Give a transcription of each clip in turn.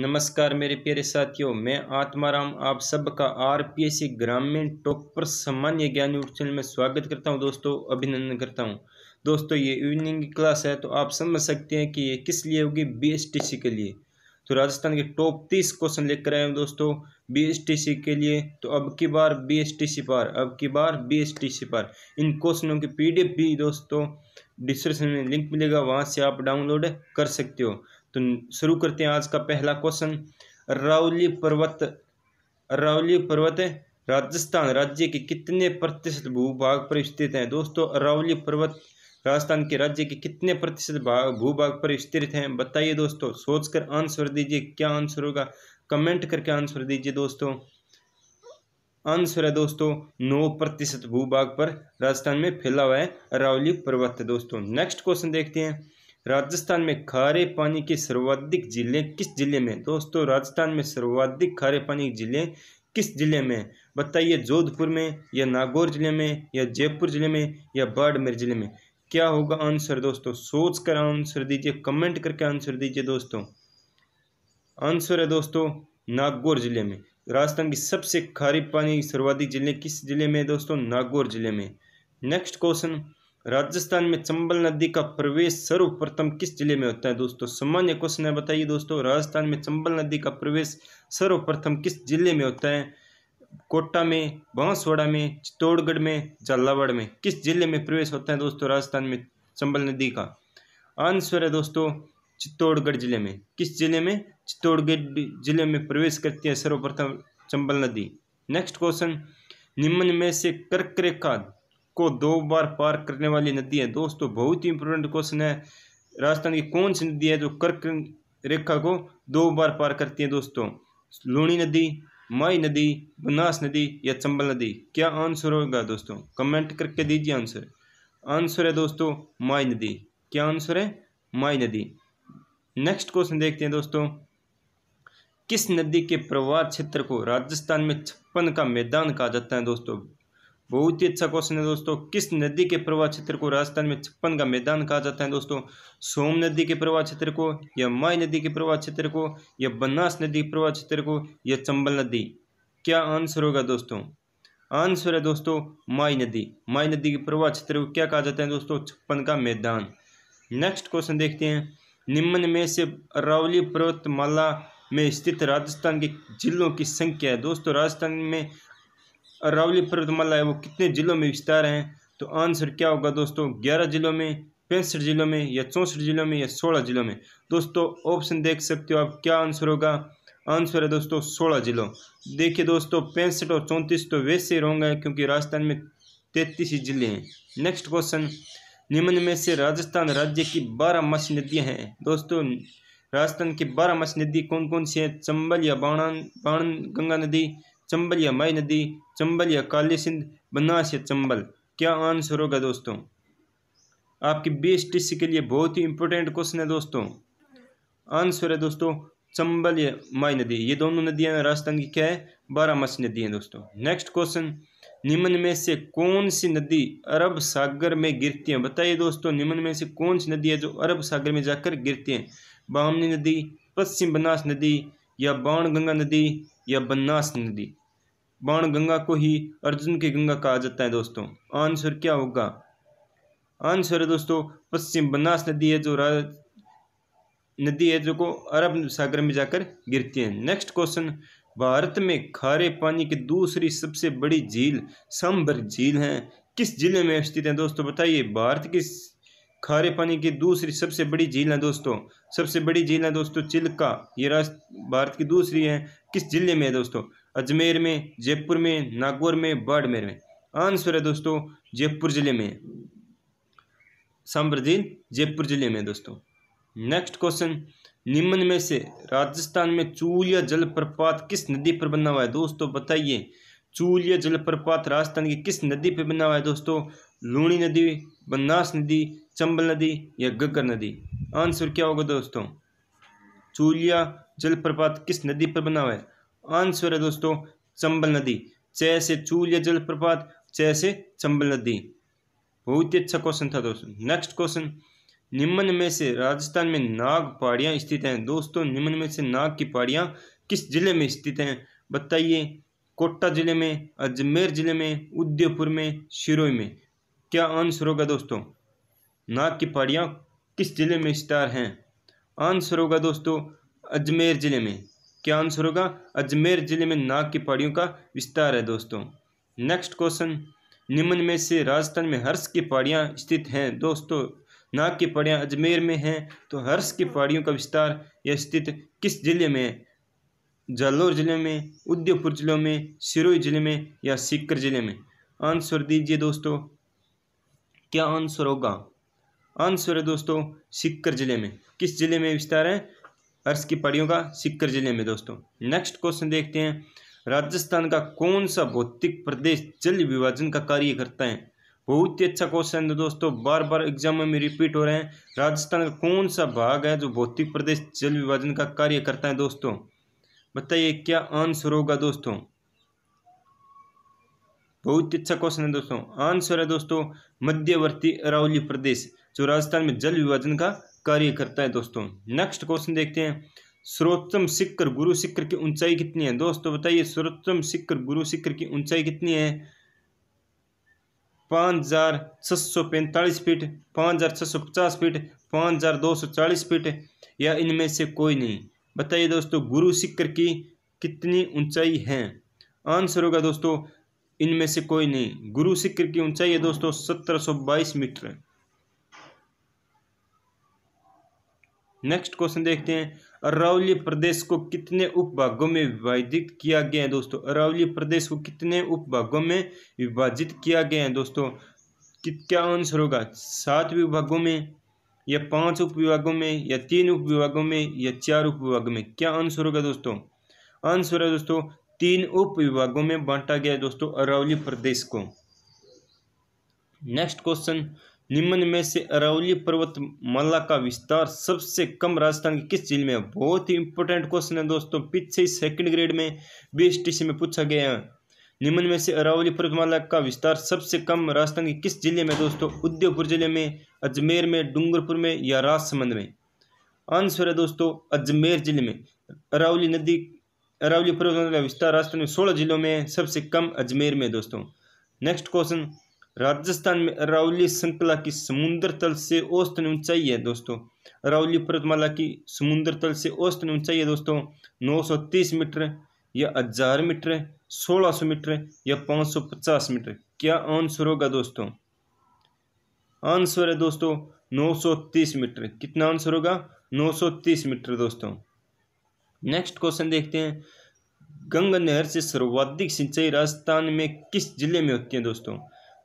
नमस्कार मेरे प्यारे साथियों, मैं आत्माराम, आप सबका आर पी एस सी ग्रामीण टॉपर सामान्य ज्ञान यूट्यूब चैनल में स्वागत करता हूँ, दोस्तों, अभिनंदन करता हूँ। दोस्तों, ये इवनिंग की क्लास है तो आप समझ सकते हैं कि ये किस लिए होगी बीएसटीसी के लिए। तो राजस्थान के टॉप तीस क्वेश्चन लेकर आए हैं, दोस्तों बीएसटीसी के लिए तो अब की बार बीएसटीसी पार, अब की बार बीएसटीसी पार। इन क्वेश्चनों की पीडीएफ भी, दोस्तों डिस्क्रिप्शन में लिंक मिलेगा, वहाँ से आप डाउनलोड कर सकते हो। तो शुरू करते हैं आज का पहला क्वेश्चन अरावली पर्वत अरावली पर्वत राजस्थान राज्य के कितने प्रतिशत भूभाग पर स्थित है? दोस्तों अरावली पर्वत राजस्थान के राज्य के कितने प्रतिशत भाग भूभाग पर स्थित हैं? बताइए दोस्तों, सोचकर आंसर दीजिए, क्या आंसर होगा? कमेंट करके आंसर दीजिए दोस्तों. आंसर है दोस्तों, नौ प्रतिशत भूभाग पर राजस्थान में फैला हुआ है अरावली पर्वत दोस्तों. नेक्स्ट क्वेश्चन देखते हैं. राजस्थान में खारे पानी के सर्वाधिक ज़िले किस ज़िले में? दोस्तों, राजस्थान में सर्वाधिक खारे पानी के ज़िले किस ज़िले में? बताइए जोधपुर में या नागौर ज़िले में या जयपुर ज़िले में या बाड़मेर ज़िले में? क्या होगा आंसर दोस्तों? सोच कर आंसर दीजिए, कमेंट करके आंसर दीजिए दोस्तों। आंसर है दोस्तों, नागौर ज़िले में। राजस्थान की सबसे खारी पानी सर्वाधिक ज़िले किस ज़िले में दोस्तों? नागौर ज़िले में। नेक्स्ट क्वेश्चन राजस्थान में चंबल नदी का प्रवेश सर्वप्रथम किस ज़िले में होता है दोस्तों? सामान्य क्वेश्चन है, बताइए दोस्तों। राजस्थान में चंबल नदी का प्रवेश सर्वप्रथम किस ज़िले में होता है? कोटा में, बांसवाड़ा में, चित्तौड़गढ़ में, झालावाड़ में किस ज़िले में प्रवेश होता है दोस्तों राजस्थान में चंबल नदी का? आंसर है दोस्तों, चित्तौड़गढ़ ज़िले में। किस ज़िले में? चित्तौड़गढ़ ज़िले में प्रवेश करती है सर्वप्रथम चंबल नदी। नेक्स्ट क्वेश्चन निम्न में से कर्क रेखा को दो बार पार करने वाली नदी है। दोस्तों, बहुत ही इंपॉर्टेंट क्वेश्चन है। राजस्थान की कौन सी नदी है जो कर्क रेखा को दो बार पार करती है दोस्तों? लूणी नदी, माई नदी, बनास नदी या चंबल नदी? क्या आंसर होगा दोस्तों? कमेंट करके दीजिए आंसर आंसर है दोस्तों, माई नदी। क्या आंसर है? माई नदी। नेक्स्ट क्वेश्चन देखते हैं दोस्तों। किस नदी के प्रवाह क्षेत्र को राजस्थान में छप्पन का मैदान कहा जाता है दोस्तों? बहुत ही अच्छा क्वेश्चन है दोस्तों। किस नदी के प्रवाह क्षेत्र को राजस्थान में छप्पन का मैदान कहा जाता है दोस्तों? सोम नदी के प्रवाह क्षेत्र को, या माई नदी के प्रवाह क्षेत्र को, या बनास नदी के प्रवाह क्षेत्र को, या चंबल नदी? क्या आंसर होगा दोस्तों? आंसर है दोस्तों, माई नदी। माई नदी के प्रवाह क्षेत्र को क्या कहा जाता है दोस्तों? छप्पन का मैदान। नेक्स्ट क्वेश्चन देखते हैं। निम्न में से अरावली पर्वतमाला में स्थित राजस्थान के जिलों की संख्या है। दोस्तों, राजस्थान में अरावली पर्वतमाला है, वो कितने जिलों में विस्तार हैं? तो आंसर क्या होगा दोस्तों? ग्यारह जिलों में, पैंसठ जिलों में, या चौंसठ जिलों में, या सोलह जिलों में? दोस्तों ऑप्शन देख सकते हो आप, क्या आंसर होगा? आंसर है दोस्तों, सोलह जिलों। देखिए दोस्तों, पैंसठ और चौंतीस तो वैसे ही होंगे क्योंकि राजस्थान में तैतीस ही ज़िले हैं। नेक्स्ट क्वेश्चन निम्न में से राजस्थान राज्य की बारह मछ नदियाँ हैं। दोस्तों, राजस्थान की बारह मछ नदी कौन कौन सी हैं? चंबल या बाणन बाण गंगा नदी चंबल या माई नदी, चंबल या काली सिंध, बनास या चंबल। क्या आंसर होगा दोस्तों? आपकी बी एस के लिए बहुत ही इंपॉर्टेंट क्वेश्चन है दोस्तों। आंसर है दोस्तों, चंबल या माई नदी। ये दोनों नदियाँ राजस्थान की क्या है? बारह मछ नदी हैं दोस्तों। नेक्स्ट क्वेश्चन निम्न में से कौन सी नदी अरब सागर में गिरती है? बताइए दोस्तों, निम्न में से कौन सी नदी है जो अरब सागर में जाकर गिरती है? बामनी नदी, पश्चिम बनास नदी, या बाण गंगा नदी, या बनास नदी। बाण गंगा को ही अर्जुन की गंगा कहा जाता है दोस्तों। आंसर क्या होगा? आंसर है दोस्तों, पश्चिम बनास नदी है जो राज नदी है जो को अरब सागर में जाकर गिरती है। नेक्स्ट क्वेश्चन भारत में खारे पानी की दूसरी सबसे बड़ी झील संभर झील है। किस ज़िले में स्थित है दोस्तों, बताइए। भारत की खारे पानी की दूसरी सबसे बड़ी झील है दोस्तों। सबसे बड़ी झील है दोस्तों, चिल्का। ये राष्ट्र भारत की दूसरी है। किस ज़िले में है दोस्तों? अजमेर में, जयपुर में, नागौर में बाड़मेर में आंसर है दोस्तों, जयपुर ज़िले में। सांबर जयपुर ज़िले में दोस्तों। नेक्स्ट क्वेश्चन निम्न में से, राजस्थान में चूलिया जलप्रपात किस नदी पर बना हुआ है? दोस्तों, बताइए। चूलिया जलप्रपात राजस्थान की किस नदी पर बना हुआ है दोस्तों? लूणी नदी बनास नदी, चंबल नदी या गग्गर नदी? आंसर क्या होगा दोस्तों? चूलिया जलप्रपात किस नदी पर बना हुआ है? आंसर है दोस्तों, चंबल नदी। च से चूल या जलप्रपात च से चंबल नदी। बहुत ही अच्छा क्वेश्चन था दोस्तों। नेक्स्ट क्वेश्चन निम्न में से राजस्थान में नाग पहाड़ियाँ स्थित हैं। दोस्तों, निम्न में से नाग की पहाड़ियाँ किस ज़िले में स्थित हैं? बताइए। कोटा ज़िले में, अजमेर ज़िले में, उदयपुर में शिरोई में। क्या आंसर होगा दोस्तों? नाग की पहाड़ियाँ किस ज़िले में स्टार हैं? आंसर होगा दोस्तों, अजमेर ज़िले में। क्या आंसर होगा? अजमेर ज़िले में नाग की पहाड़ियों का विस्तार है दोस्तों। नेक्स्ट क्वेश्चन निम्न में से राजस्थान में हर्ष की पहाड़ियाँ स्थित हैं। दोस्तों, नाग की पहाड़ियाँ अजमेर में हैं तो हर्ष की पहाड़ियों का विस्तार या स्थित किस ज़िले में? है जालौर ज़िले में, उदयपुर ज़िले में, सिरोही ज़िले में या सीकर ज़िले में? आंसर दीजिए दोस्तों। क्या आंसर होगा? आंसर है दोस्तों सिक्कर ज़िले में। किस ज़िले में विस्तार है? अर्श की पहाड़ियों का सिक्कर ज़िले में दोस्तों। नेक्स्ट क्वेश्चन देखते हैं। राजस्थान का कौन सा भौतिक प्रदेश जल विभाजन का कार्य करता है? बहुत ही अच्छा क्वेश्चन है दोस्तों। बार बार एग्ज़ाम में रिपीट हो रहे हैं। राजस्थान का कौन सा भाग है जो भौतिक प्रदेश जल विभाजन का कार्य करता है दोस्तों? बताइए, क्या आंसर होगा दोस्तों? बहुत ही अच्छा क्वेश्चन है दोस्तों। आंसर है दोस्तों, मध्यवर्ती अरावली प्रदेश। जो राजस्थान में जल विभाजन का कार्य करता है दोस्तों। नेक्स्ट क्वेश्चन देखते हैं। सर्वोत्तम सिक्कर गुरु सिक्कर की ऊंचाई कितनी है? दोस्तों बताइए, सर्वोत्तम सिक्कर गुरु सिक्कर की ऊंचाई कितनी है? पाँच हज़ार छः सौ पैंतालीस फीट, पाँच हज़ार छः सौ पचास फीट, पाँच हज़ार दो सौ चालीस फीट, या इनमें से कोई नहीं? बताइए दोस्तों, गुरु सिक्कर की कितनी ऊंचाई है? आंसर होगा दोस्तों, इनमें से कोई नहीं। गुरु सिक्कर की ऊंचाई है दोस्तों, सत्रह सौ बाईस मीटर। नेक्स्ट क्वेश्चन देखते हैं। अरावली प्रदेश को कितने उपभागों में विभाजित किया गया है दोस्तों? अरावली प्रदेश को कितने उपभागों में विभाजित किया गया है दोस्तों? क्या आंसर होगा? सात विभागों में या पाँच उप विभागों में या तीन उप विभागों में या चार उप विभागों में? क्या आंसर होगा दोस्तों? आंसर है दोस्तों, तीन उप विभागों में बांटा गया है दोस्तों अरावली प्रदेश को। नेक्स्ट क्वेश्चन निम्न में से अरावली पर्वत माला का विस्तार सबसे कम राजस्थान के किस ज़िले में बहुत ही इंपॉर्टेंट क्वेश्चन है दोस्तों। पीछे ही सेकंड ग्रेड में बीएसटीसी में पूछा गया है। निम्न में से अरावली पर्वतमाला का विस्तार सबसे कम राजस्थान के किस ज़िले में दोस्तों? उदयपुर ज़िले में, अजमेर में, डूंगरपुर में या राजसमंद में? आंसर है दोस्तों, अजमेर ज़िले में। अरावली नदी, अरावली पर्वतमाला का विस्तार राजस्थान में सोलह जिलों में सबसे कम अजमेर में दोस्तों। नेक्स्ट क्वेश्चन राजस्थान में अरावली श्रृंखला की समुद्र तल से औसतन ऊंचाई है, दोस्तों। अरावली पर्वतमाला की समुद्र तल से औसतन ऊंचाई है, दोस्तों। 930 मीटर या हज़ार मीटर 1600 मीटर या 550 मीटर क्या आंसर होगा, दोस्तों? आंसर है, दोस्तों 930 मीटर कितना आंसर होगा? 930 मीटर, दोस्तों। नेक्स्ट क्वेश्चन देखते हैं। गंगा नहर से सर्वाधिक सिंचाई राजस्थान में किस ज़िले में होती है, दोस्तों?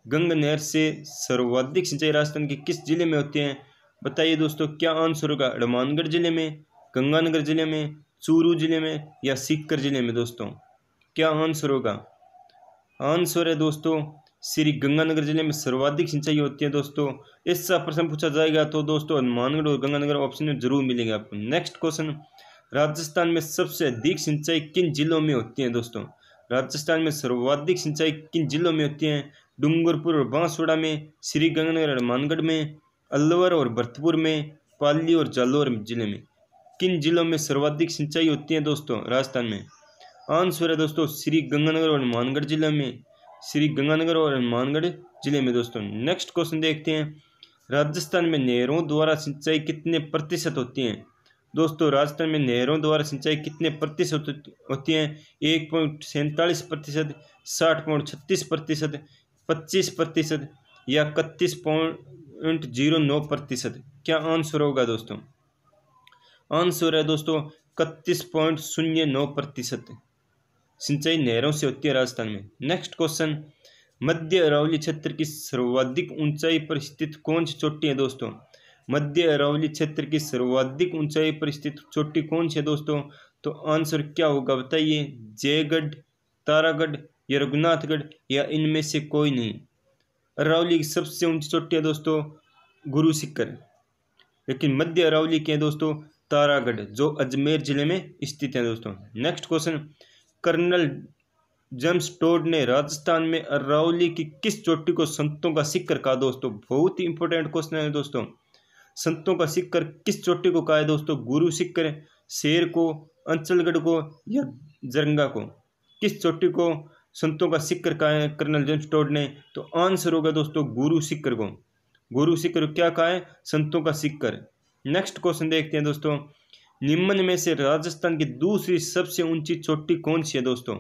गंगा नहर से सर्वाधिक सिंचाई राजस्थान के किस ज़िले में होती है? बताइए दोस्तों, क्या आंसर होगा हनुमानगढ़ ज़िले में, गंगानगर ज़िले में, चूरू ज़िले में या सीकर ज़िले में दोस्तों? क्या आंसर होगा? आंसर है दोस्तों, श्री गंगानगर ज़िले में सर्वाधिक सिंचाई होती है दोस्तों। इसका प्रश्न पूछा जाएगा तो दोस्तों हनुमानगढ़ और गंगानगर ऑप्शन में ज़रूर मिलेगा आपको। नेक्स्ट क्वेश्चन, राजस्थान में सबसे अधिक सिंचाई किन जिलों में होती है दोस्तों? राजस्थान में सर्वाधिक सिंचाई किन जिलों में होती है? डूंगरपुर और बांसवाड़ा में श्री गंगानगर और मानगढ़ में, अलवर और भरतपुर में, पाली और जालौर ज़िले में। किन जिलों में सर्वाधिक सिंचाई होती है दोस्तों? राजस्थान में। आंसर है दोस्तों श्री गंगानगर और हनुमानगढ़ ज़िले में। श्री गंगानगर और हनुमानगढ़ ज़िले में दोस्तों। नेक्स्ट क्वेश्चन देखते हैं। राजस्थान में नहरों द्वारा सिंचाई कितने प्रतिशत होती है? दोस्तों, राजस्थान में नहरों द्वारा सिंचाई कितने प्रतिशत होती है? एक पॉइंट सैंतालीस प्रतिशत, साठ पॉइंट छत्तीस प्रतिशत पच्चीस प्रतिशत या इकतीस पॉइंट ज़ीरो नौ प्रतिशत? क्या आंसर होगा दोस्तों? आंसर है दोस्तों, इकतीस पॉइंट शून्य नौ प्रतिशत। सिंचाई नहरों से होती है राजस्थान में। नेक्स्ट क्वेश्चन मध्य अरावली क्षेत्र की सर्वाधिक ऊंचाई पर स्थित कौन सी चोटी है दोस्तों? मध्य अरावली क्षेत्र की सर्वाधिक ऊंचाई पर स्थित चोटी कौन सी है दोस्तों? तो आंसर क्या होगा बताइए? जयगढ़, तारागढ़ या रघुनाथगढ़ या इनमें से कोई नहीं। अरावली की सबसे ऊँची चोटी है दोस्तों, गुरु सिक्कर। लेकिन मध्य अरावली के हैं दोस्तों, तारागढ़, जो अजमेर ज़िले में स्थित है दोस्तों। Next question colonel James Tod ने राजस्थान में अरावली की किस चोटी को संतों का सिक्कर कहा? दोस्तों, बहुत ही इंपॉर्टेंट क्वेश्चन है दोस्तों। संतों का सिक्कर किस चोटी को कहा है दोस्तों? गुरु सिक्कर, शेर को, अंचलगढ़ को या जरंगा को? किस चोटी को संतों का सिक्कर कहा है कर्नल जेम्स टोड ने तो आंसर होगा दोस्तों, गुरु सिक्कर को गुरु सिक्कर क्या कहा है संतों का सिक्कर। नेक्स्ट क्वेश्चन देखते हैं दोस्तों। निम्न में से राजस्थान की दूसरी सबसे ऊँची चोटी कौन सी है दोस्तों?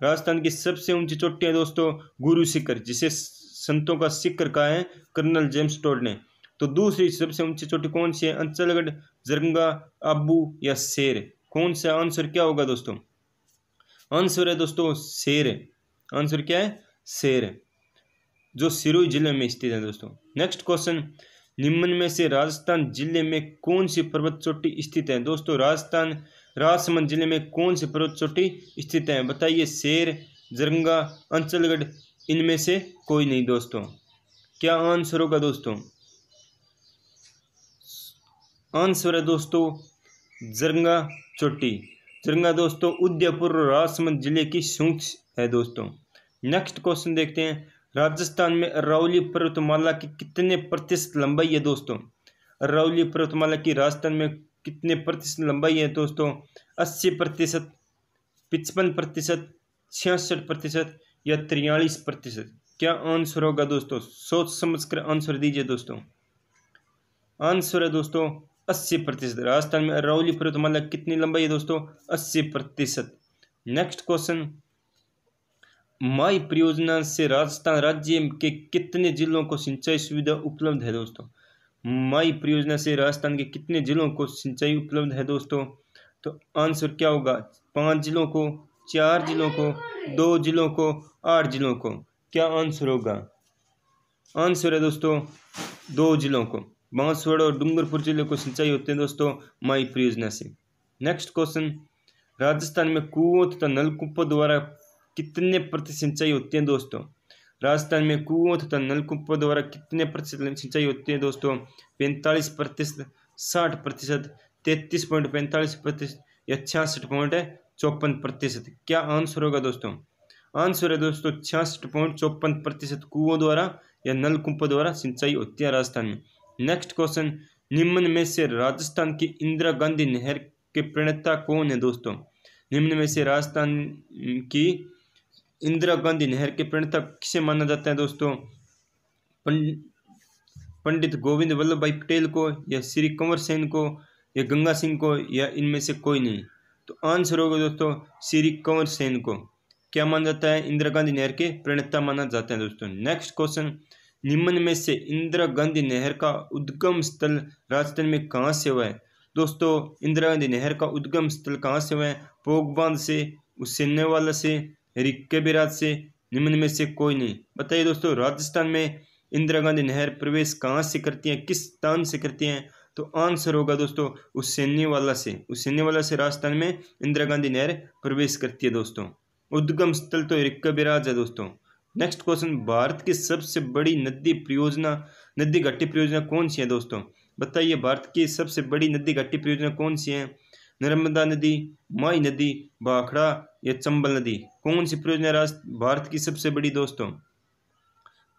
राजस्थान की सबसे ऊँची चोटी है दोस्तों, गुरु सिक्कर, जिसे संतों का सिक्कर कहा है कर्नल जेम्स टोड ने। तो दूसरी सबसे ऊँची चोटी कौन सी है? अंचलगढ़, जरंगा, आबू या शेर। कौन सा आंसर क्या होगा दोस्तों? आंसर है दोस्तों, शेर आंसर क्या है? शेर जो सिरोही ज़िले में स्थित है दोस्तों। नेक्स्ट क्वेश्चन निम्न में से राजस्थान ज़िले में कौन सी पर्वत चोटी स्थित है? दोस्तों, राजस्थान, राजसमंद ज़िले में कौन सी पर्वत चोटी स्थित है? बताइए, शेर, जरंगा, अंचलगढ़, इनमें से कोई नहीं दोस्तों। क्या आंसर होगा दोस्तों? आंसर है दोस्तों, जरंगा चोटी। जरंगा दोस्तों, उदयपुर राजसमंद ज़िले की सूच है दोस्तों। नेक्स्ट क्वेश्चन देखते हैं। राजस्थान में अरावली पर्वतमाला की कितने प्रतिशत लंबाई है दोस्तों? अरावली पर्वतमाला की राजस्थान में कितने प्रतिशत लंबाई है दोस्तों? अस्सी प्रतिशत, पचपन प्रतिशत, छियासठ प्रतिशत या तिरयालीस प्रतिशत? क्या आंसर होगा दोस्तों? सोच समझ कर आंसर दीजिए दोस्तों। आंसर है दोस्तों अस्सी प्रतिशत। राजस्थान में अरावली पर्वतमाला कितनी लंबाई है दोस्तों? अस्सी प्रतिशत। नेक्स्ट क्वेश्चन माई परियोजना से राजस्थान राज्य के कितने जिलों को सिंचाई सुविधा उपलब्ध है दोस्तों? माई परियोजना से राजस्थान के कितने जिलों को सिंचाई उपलब्ध है दोस्तों? तो आंसर क्या होगा? पाँच जिलों को, चार जिलों को, दो जिलों को, आठ जिलों को। क्या आंसर होगा? आंसर है दोस्तों, दो जिलों को। बांसवाड़ा और डूंगरपुर ज़िले को सिंचाई होते हैं दोस्तों, माई परियोजना से। नेक्स्ट क्वेश्चन राजस्थान में कुओं तथा नलकूपों द्वारा कितने प्रति सिंचाई होती है दोस्तों? राजस्थान में कुओं तथा नलकूपों द्वारा कितने प्रतिशत सिंचाई होती है दोस्तों? पैंतालीस प्रतिशत, साठ प्रतिशत, तैतीस पॉइंट पैंतालीस प्रतिशत या छियासठ पॉइंट चौपन प्रतिशत? क्या आंसर होगा दोस्तों? आंसर है दोस्तों, छियासठ पॉइंट चौपन प्रतिशत कुओं द्वारा या नलकूपों द्वारा सिंचाई होती है राजस्थान में। नेक्स्ट क्वेश्चन निम्न में से राजस्थान की इंदिरा गांधी नहर के प्रणेता कौन है दोस्तों? निम्न में से राजस्थान की इंदिरा गांधी नहर के प्रणेता किसे माना जाता है दोस्तों? पंडित गोविंद वल्लभ भाई पटेल को या श्री कंवर सेन को या गंगा सिंह को या इनमें से कोई नहीं? तो आंसर होगा दोस्तों, श्री कंवर सेन को। क्या माना जाता है? इंदिरा गांधी नहर के प्रणेता माना जाता है दोस्तों। नेक्स्ट क्वेश्चन निम्न में से इंदिरा गांधी नहर का उद्गम स्थल राजस्थान में कहाँ से हुआ है? दोस्तों इंदिरा गांधी नहर का उद्गम स्थल कहाँ से हुआ है? पोग बाँध से उससे वाला से रिक्के बिराज से, निम्न में से कोई नहीं। बताइए दोस्तों, राजस्थान में इंदिरा गांधी नहर प्रवेश कहाँ से करती हैं? किस स्थान से करती हैं? तो आंसर होगा दोस्तों उस वाला से। उस वाला से राजस्थान में इंदिरा गांधी नहर प्रवेश करती है दोस्तों। उद्गम स्थल तो रिक्का बिराज है दोस्तों। नेक्स्ट क्वेश्चन भारत की सबसे बड़ी नदी परियोजना, नदी घाटी परियोजना कौन सी है दोस्तों? बताइए, भारत की सबसे बड़ी नदी घाटी परियोजना कौन सी है? नर्मदा नदी, माई नदी भाखड़ा या चंबल नदी? कौन सी परियोजना भारत की सबसे बड़ी दोस्तों?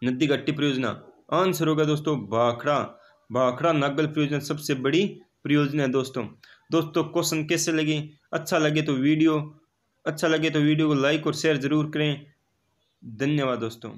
नदी घट्टी परियोजना। आंसर होगा दोस्तों भाखड़ा भाखड़ा नागल परियोजना सबसे बड़ी परियोजना है दोस्तों। दोस्तों क्वेश्चन कैसे लगे? अच्छा लगे तो वीडियो अच्छा लगे तो वीडियो को लाइक और शेयर ज़रूर करें। धन्यवाद दोस्तों।